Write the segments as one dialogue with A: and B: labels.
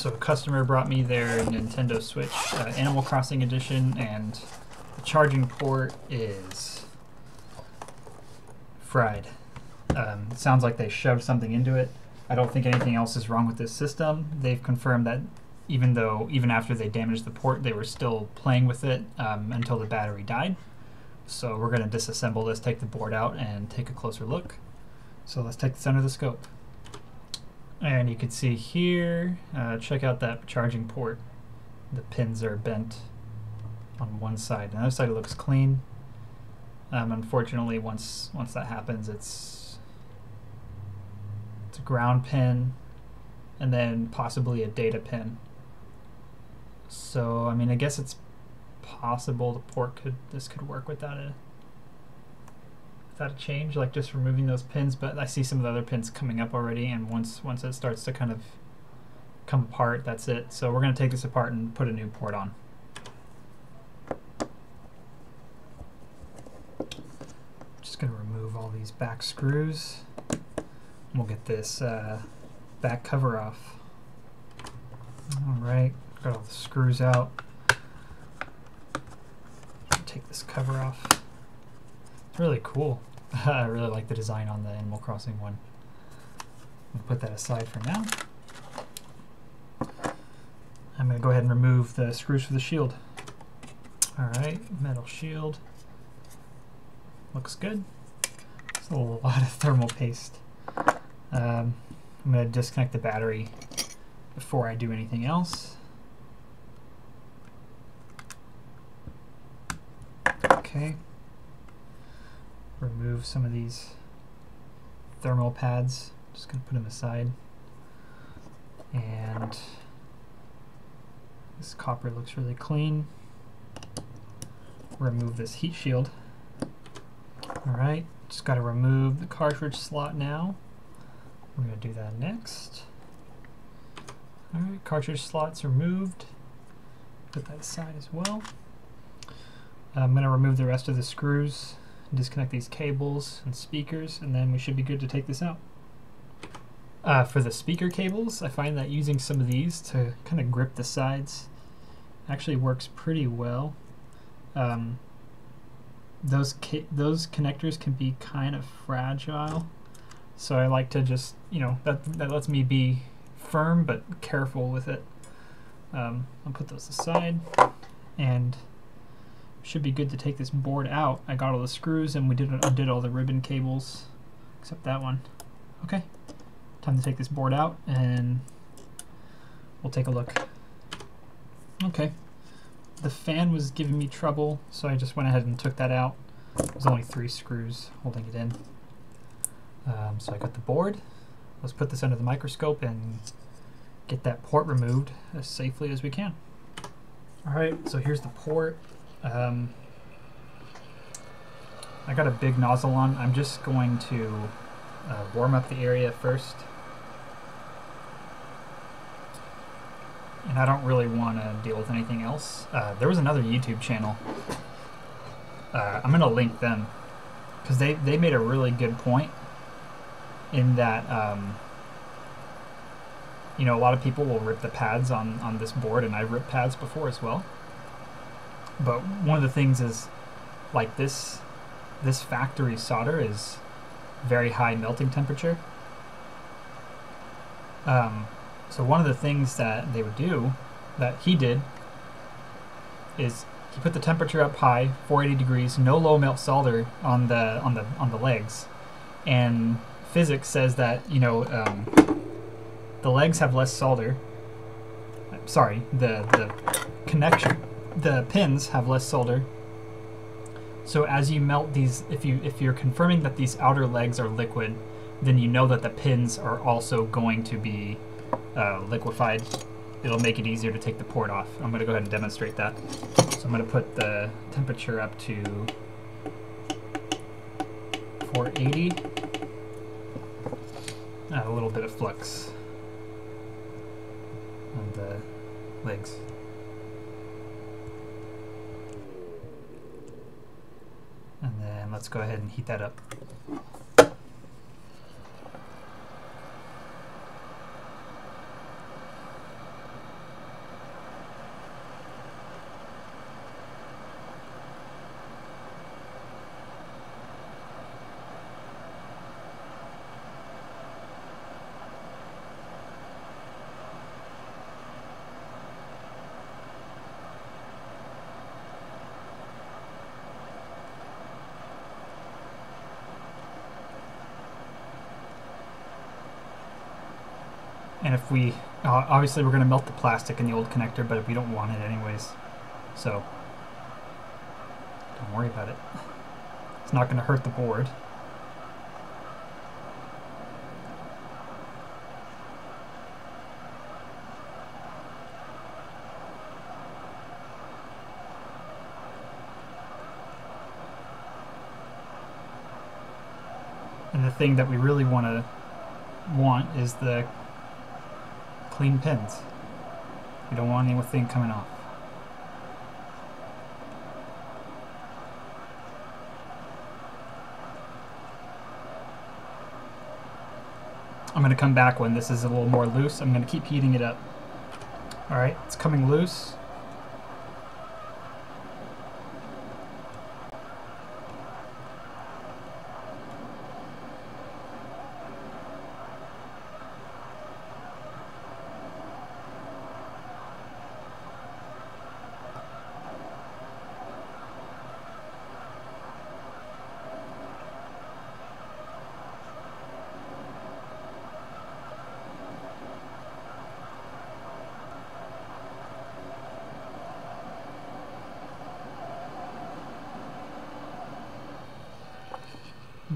A: So a customer brought me their Nintendo Switch uh, Animal Crossing edition, and the charging port is fried. Um, sounds like they shoved something into it. I don't think anything else is wrong with this system. They've confirmed that even though even after they damaged the port, they were still playing with it um, until the battery died. So we're going to disassemble this, take the board out, and take a closer look. So let's take this under the scope. And you can see here, uh, check out that charging port. The pins are bent on one side. The other side looks clean. Um, unfortunately, once once that happens, it's it's a ground pin, and then possibly a data pin. So I mean, I guess it's possible the port could this could work without a without a change, like just removing those pins. But I see some of the other pins coming up already, and once once it starts to kind of come apart, that's it. So we're gonna take this apart and put a new port on. Just gonna remove all these back screws. We'll get this uh, back cover off. All right, got all the screws out. Take this cover off. It's really cool. I really like the design on the Animal Crossing one. We'll put that aside for now. I'm going to go ahead and remove the screws for the shield. Alright, metal shield. Looks good. It's a lot of thermal paste. Um, I'm going to disconnect the battery before I do anything else. Okay. Remove some of these thermal pads. Just going to put them aside. And this copper looks really clean. Remove this heat shield. Alright, just got to remove the cartridge slot now. We're going to do that next. Alright, cartridge slots removed. Put that aside as well. I'm going to remove the rest of the screws, disconnect these cables and speakers, and then we should be good to take this out. Uh, for the speaker cables, I find that using some of these to kind of grip the sides actually works pretty well. Um, those those connectors can be kind of fragile, so I like to just you know that that lets me be firm but careful with it. Um, I'll put those aside, and should be good to take this board out. I got all the screws and we did undid all the ribbon cables, except that one. Okay, time to take this board out and we'll take a look. Okay, the fan was giving me trouble, so I just went ahead and took that out. There's only three screws holding it in. Um, so I got the board. Let's put this under the microscope and get that port removed as safely as we can. Alright, so here's the port. Um, I got a big nozzle on. I'm just going to uh, warm up the area first. And I don't really want to deal with anything else. Uh, there was another YouTube channel. Uh, I'm going to link them. Because they, they made a really good point in that, um, you know, a lot of people will rip the pads on, on this board, and I've ripped pads before as well. But one of the things is, like this, this factory solder is very high melting temperature. Um, so one of the things that they would do, that he did, is he put the temperature up high, 480 degrees, no low melt solder on the on the on the legs, and physics says that you know um, the legs have less solder. Sorry, the the connection the pins have less solder. So as you melt these, if you if you're confirming that these outer legs are liquid, then you know that the pins are also going to be uh, liquefied. It'll make it easier to take the port off. I'm going to go ahead and demonstrate that. So I'm going to put the temperature up to 480. Uh, a little bit of flux on the legs. Let's go ahead and heat that up. And if we, uh, obviously we're going to melt the plastic in the old connector, but we don't want it anyways. So, don't worry about it. It's not going to hurt the board. And the thing that we really want to want is the clean pins. We don't want anything coming off. I'm going to come back when this is a little more loose. I'm going to keep heating it up. Alright, it's coming loose.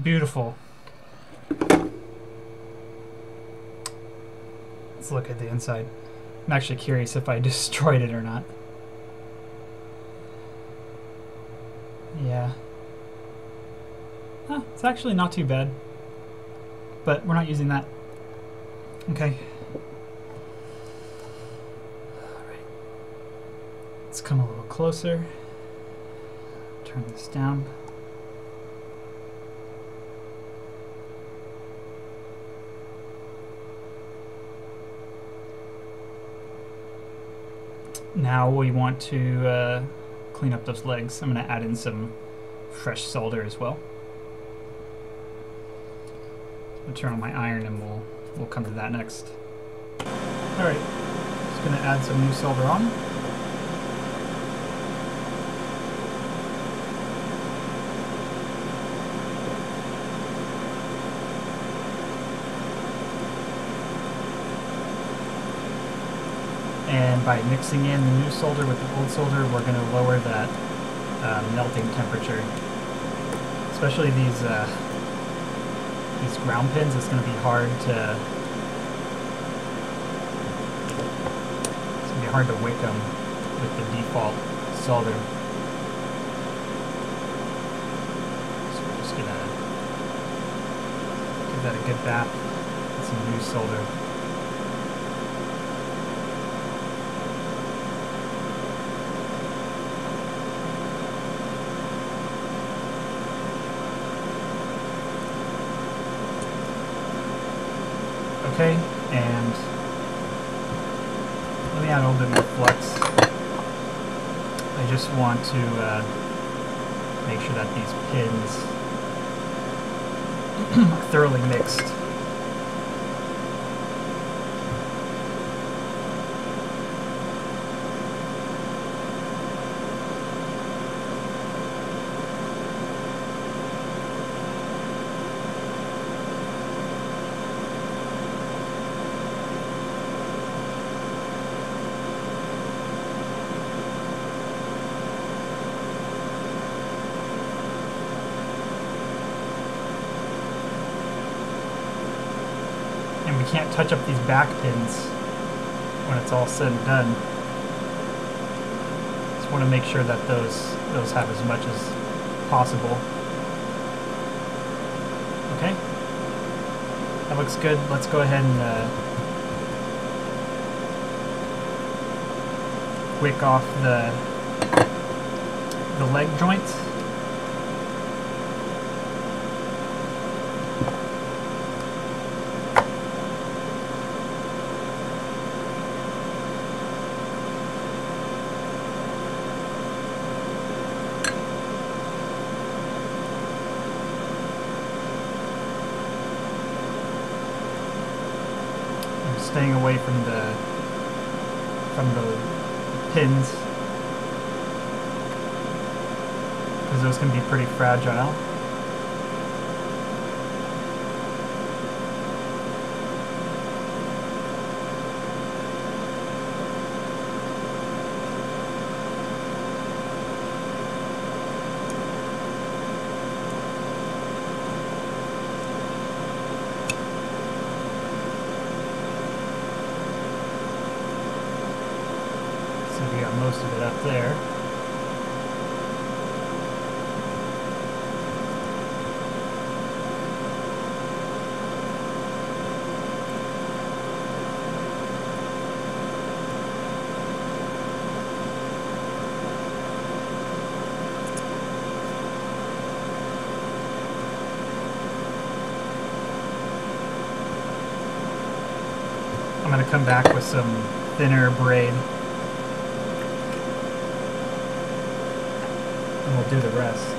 A: Beautiful. Let's look at the inside. I'm actually curious if I destroyed it or not. Yeah. Huh, it's actually not too bad. But we're not using that. Okay. Alright. Let's come a little closer. Turn this down. Now we want to uh, clean up those legs. I'm going to add in some fresh solder as well. I'll turn on my iron and we'll, we'll come to that next. Alright, just going to add some new solder on. and by mixing in the new solder with the old solder, we're going to lower that uh, melting temperature. Especially these uh, these ground pins, it's going to be hard to it's going to be hard to wick them with the default solder. So we're just going to give that a good bath with some new solder. okay, and let me add a little bit more flux. I just want to uh, make sure that these pins are thoroughly mixed. we can't touch up these back pins when it's all said and done. Just want to make sure that those those have as much as possible. Okay, that looks good. Let's go ahead and uh, wick off the the leg joints. staying away from the from the pins because those can be pretty fragile. So we got most of it up there. I'm going to come back with some thinner braid. And we'll do the rest.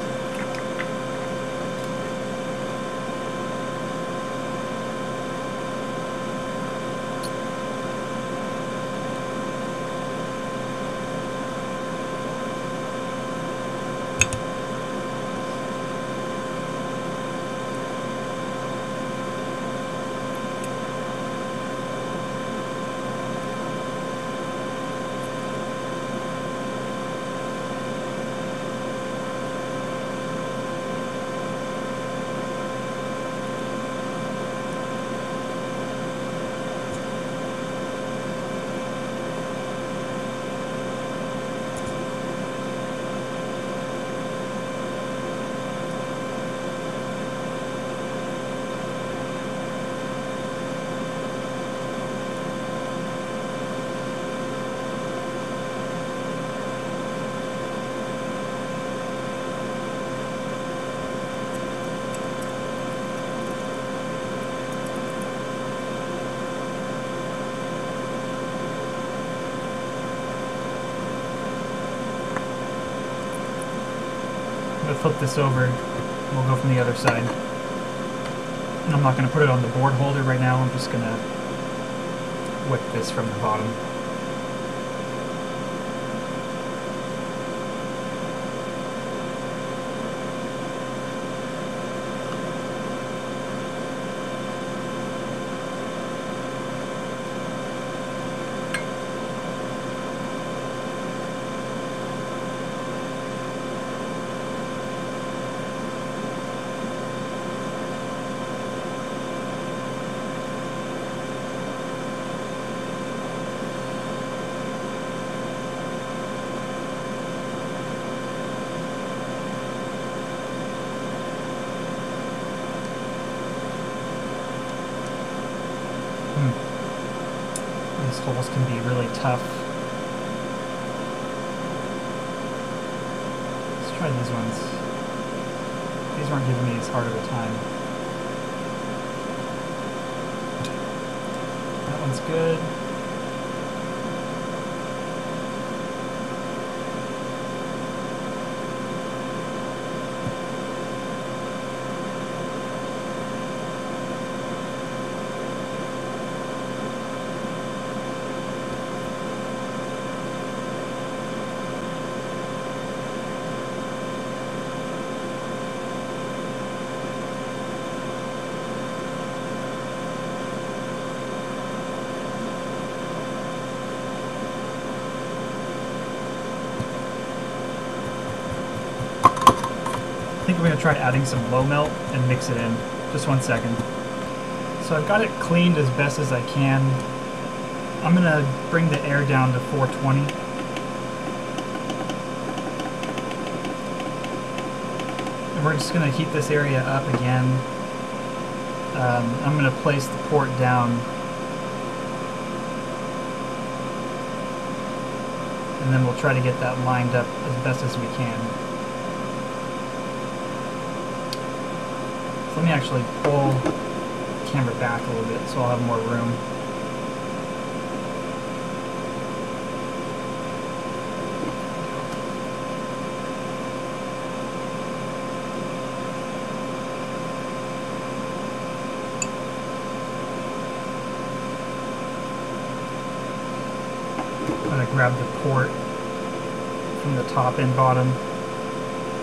A: I'm going to flip this over. We'll go from the other side. I'm not going to put it on the board holder right now. I'm just going to whip this from the bottom. Holes can be really tough. Let's try these ones. These aren't giving me as hard of a time. That one's good. Going to try adding some low melt and mix it in. Just one second. So I've got it cleaned as best as I can. I'm going to bring the air down to 420. And we're just going to heat this area up again. Um, I'm going to place the port down. And then we'll try to get that lined up as best as we can. So let me actually pull the camera back a little bit so I'll have more room. I'm going to grab the port from the top and bottom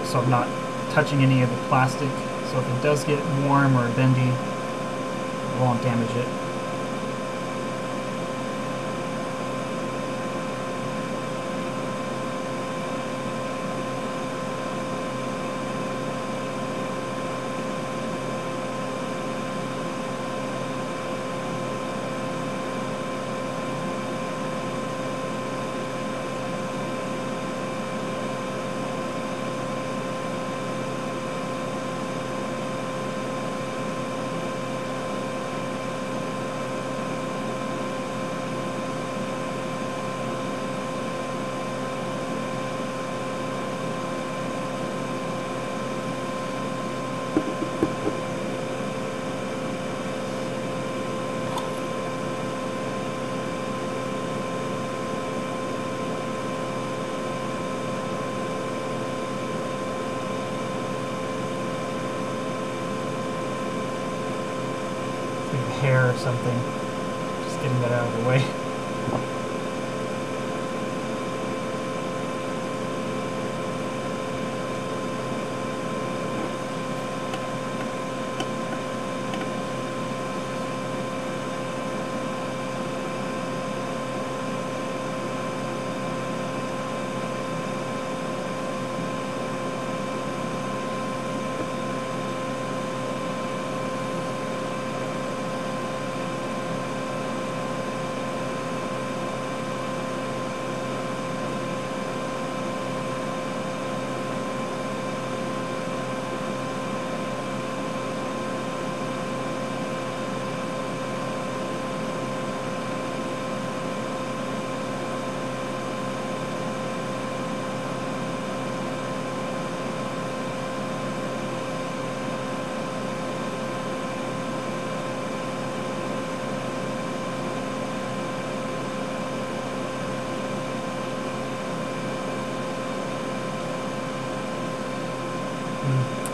A: so I'm not touching any of the plastic so if it does get warm or bendy, it won't damage it. Or something. Just getting that out of the way.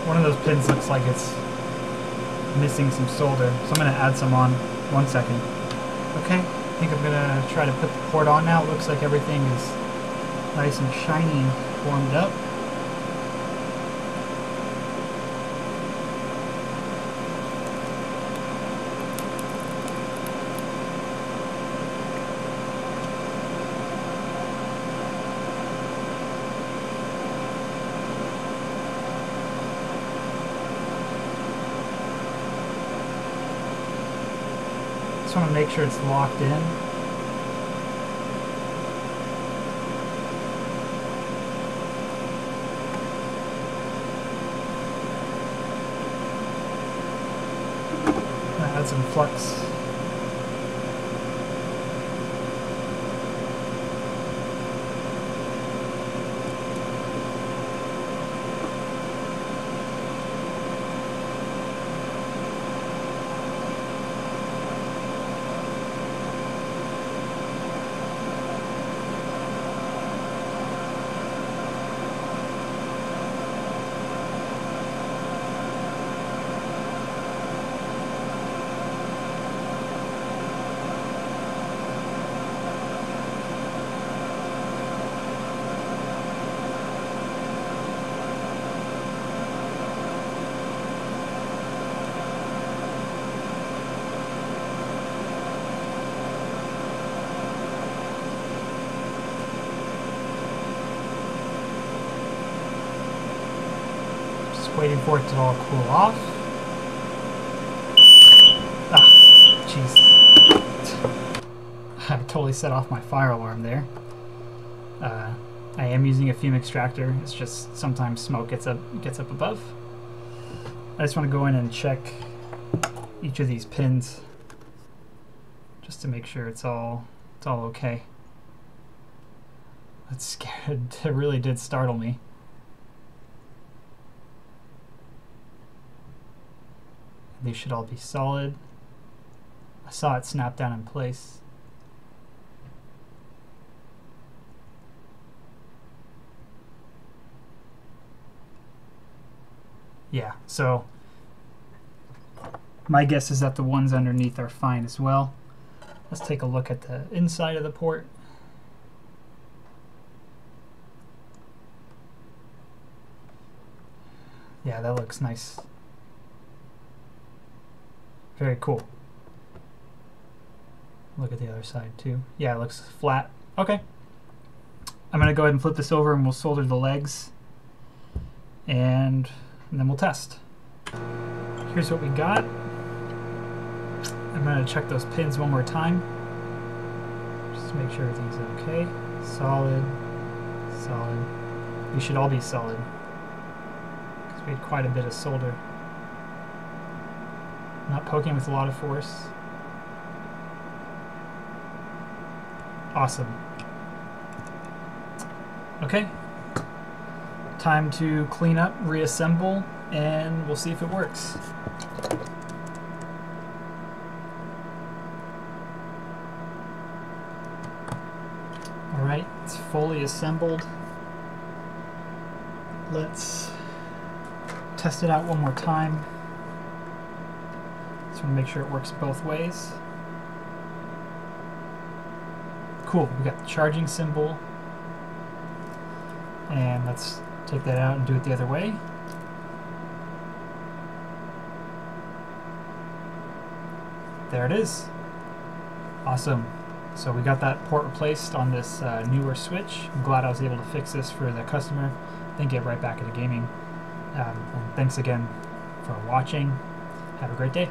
A: One of those pins looks like it's missing some solder, so I'm going to add some on. One second. Okay, I think I'm going to try to put the port on now. It looks like everything is nice and shiny and formed up. Want to make sure it's locked in. Add some flux. Just waiting for it to all cool off. Ah, jeez. I totally set off my fire alarm there. Uh, I am using a fume extractor. It's just sometimes smoke gets up gets up above. I just want to go in and check each of these pins just to make sure it's all it's all okay. That scared. It really did startle me. They should all be solid. I saw it snap down in place. Yeah, so my guess is that the ones underneath are fine as well. Let's take a look at the inside of the port. Yeah, that looks nice. Very cool. Look at the other side too. Yeah, it looks flat. Okay. I'm going to go ahead and flip this over and we'll solder the legs. And, and then we'll test. Here's what we got. I'm going to check those pins one more time. Just to make sure everything's okay. Solid. Solid. We should all be solid. Because we had quite a bit of solder. Not poking with a lot of force. Awesome. Okay. Time to clean up, reassemble, and we'll see if it works. Alright, it's fully assembled. Let's test it out one more time. Just want to make sure it works both ways. Cool, we got the charging symbol. And let's take that out and do it the other way. There it is. Awesome. So we got that port replaced on this uh, newer switch. I'm glad I was able to fix this for the customer, then get right back into gaming. Um, and thanks again for watching. Have a great day.